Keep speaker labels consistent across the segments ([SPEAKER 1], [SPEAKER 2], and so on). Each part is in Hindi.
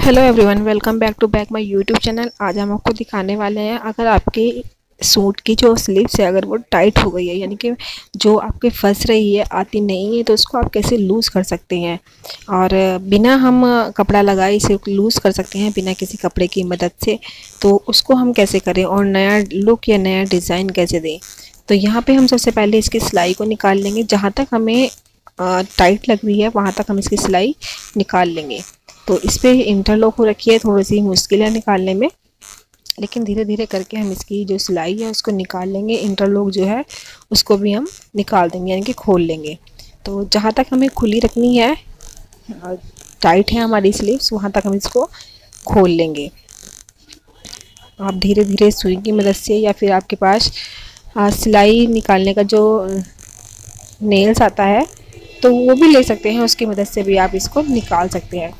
[SPEAKER 1] Hello everyone welcome back to back my YouTube channel आज हम आपको दिखाने वाले हैं, अगर आपके सूट की जो स्लीव्स है, अगर वो टाइट हो गई है, यानी कि जो आपके फंस रही है, आती नहीं है तो उसको आप कैसे लूज़ कर सकते हैं? और बिना हम कपड़ा लगाए इसे लूज़ कर सकते हैं, बिना किसी कपड़े की मदद से तो उसको हम कैसे करें और नया लुक या नया डिज़ाइन कैसे दें? तो यहाँ पर हम सबसे पहले इसकी सिलाई को निकाल लेंगे। जहाँ तक हमें टाइट लग रही है, वहाँ तक हम इसकी सिलाई निकाल लेंगे। तो इस पर इंटरलॉक हो रखी है थोड़ी सी मुश्किल है निकालने में। लेकिन धीरे धीरे करके हम इसकी जो सिलाई है, उसको निकाल लेंगे। इंटरलॉक जो है, उसको भी हम निकाल देंगे, यानी कि खोल लेंगे। तो जहाँ तक हमें खुली रखनी है टाइट है हमारी स्लीव्स वहाँ तक हम इसको खोल लेंगे। आप धीरे धीरे सुई की मदद से या फिर आपके पास सिलाई निकालने का जो नेल्स आता है तो वो भी ले सकते हैं। उसकी मदद से भी आप इसको निकाल सकते हैं।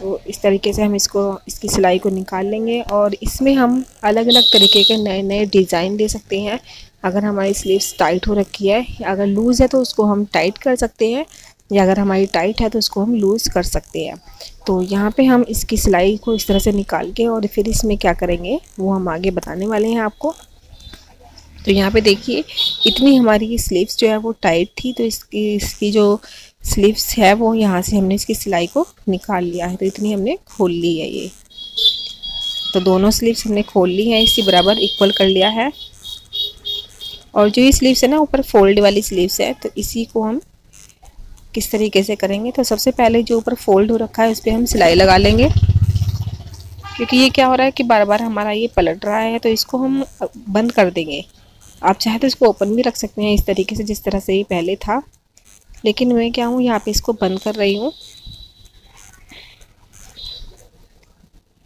[SPEAKER 1] तो इस तरीके से हम इसको, इसकी सिलाई को निकाल लेंगे और इसमें हम अलग अलग तरीके के नए नए डिज़ाइन दे सकते हैं। अगर हमारी स्लीव्स टाइट हो रखी है अगर लूज़ है तो उसको हम टाइट कर सकते हैं, या अगर हमारी टाइट है तो उसको हम लूज़ कर सकते हैं। तो यहाँ पे हम इसकी सिलाई को इस तरह से निकाल के और फिर इसमें क्या करेंगे, वो हम आगे बताने वाले हैं आपको। तो यहाँ पे देखिए, इतनी हमारी स्लीव्स जो है वो टाइट थी तो इसकी इसकी जो स्लीव्स है वो यहाँ से हमने इसकी सिलाई को निकाल लिया है तो इतनी हमने खोल ली है ये। तो दोनों स्लीव्स हमने खोल ली है, इसी बराबर इक्वल कर लिया है। और जो ये स्लीव्स है ना, ऊपर फोल्ड वाली स्लीव्स है तो इसी को हम किस तरीके से करेंगे? तो सबसे पहले जो ऊपर फोल्ड हो रखा है, उस पर हम सिलाई लगा लेंगे। क्योंकि ये क्या हो रहा है कि बार बार हमारा ये पलट रहा है तो इसको हम बंद कर देंगे। आप चाहे तो इसको ओपन भी रख सकते हैं, इस तरीके से जिस तरह से ये पहले था। लेकिन मैं क्या हूँ, यहाँ पे इसको बंद कर रही हूँ।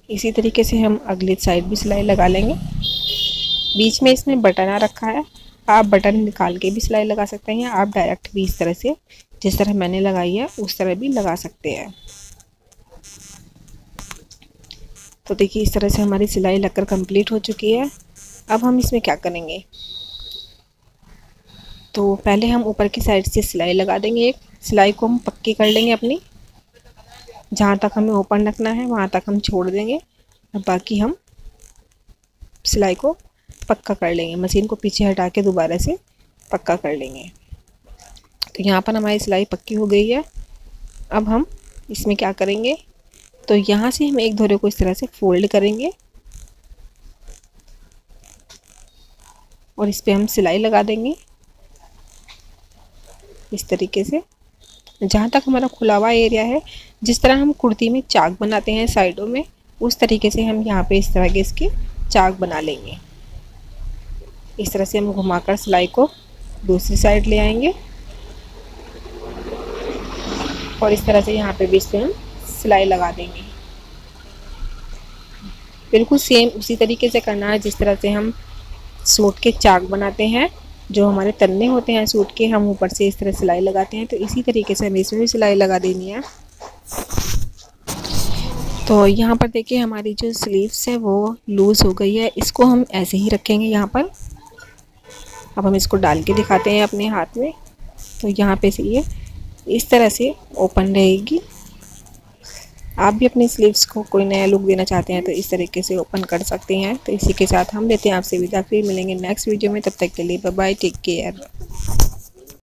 [SPEAKER 1] इसी तरीके से हम अगली साइड भी सिलाई लगा लेंगे। बीच में इसमें बटन रखा है। आप बटन निकाल के भी सिलाई लगा सकते हैं। आप डायरेक्ट भी इस तरह से, जिस तरह मैंने लगाई है, उस तरह भी लगा सकते हैं। तो देखिए, इस तरह से हमारी सिलाई लगकर कंप्लीट हो चुकी है। अब हम इसमें क्या करेंगे? तो पहले हम ऊपर की साइड से सिलाई लगा देंगे एक। सिलाई को हम पक्की कर लेंगे अपनी। जहाँ तक हमें ओपन रखना है, वहाँ तक हम छोड़ देंगे। और बाकी हम सिलाई को पक्का कर लेंगे। मशीन को पीछे हटा के दोबारा से पक्का कर लेंगे। तो यहाँ पर हमारी सिलाई पक्की हो गई है। अब हम इसमें क्या करेंगे? तो यहाँ से हम एक धोरे को इस तरह से फोल्ड करेंगे। और इस पर हम सिलाई लगा देंगे। इस तरीके से। जहाँ तक हमारा खुला हुआ एरिया है, जिस तरह हम कुर्ती में चाक बनाते हैं साइडों में, उस तरीके से हम यहाँ पे इस तरह के इसके चाक बना लेंगे। इस तरह से हम घुमाकर सिलाई को दूसरी साइड ले आएँगे। और इस तरह से यहाँ पे भी इस हम सिलाई लगा देंगे। बिल्कुल सेम उसी तरीके से करना है, जिस तरह से हम सूट के चाक बनाते हैं। जो हमारे तन्ने होते हैं सूट के, हम ऊपर से इस तरह सिलाई लगाते हैं तो इसी तरीके से हमें इसमें भी सिलाई लगा देनी है। तो यहाँ पर देखिए हमारी जो स्लीव्स है, वो लूज़ हो गई है। इसको हम ऐसे ही रखेंगे यहाँ पर। अब हम इसको डाल के दिखाते हैं अपने हाथ में। तो यहाँ पे से ये इस तरह से ओपन रहेगी। आप भी अपने स्लीव्स को कोई नया लुक देना चाहते हैं तो इस तरीके से ओपन कर सकते हैं। तो इसी के साथ हम लेते हैं आपसे विदा। फिर मिलेंगे नेक्स्ट वीडियो में। तब तक के लिए बाय टेक केयर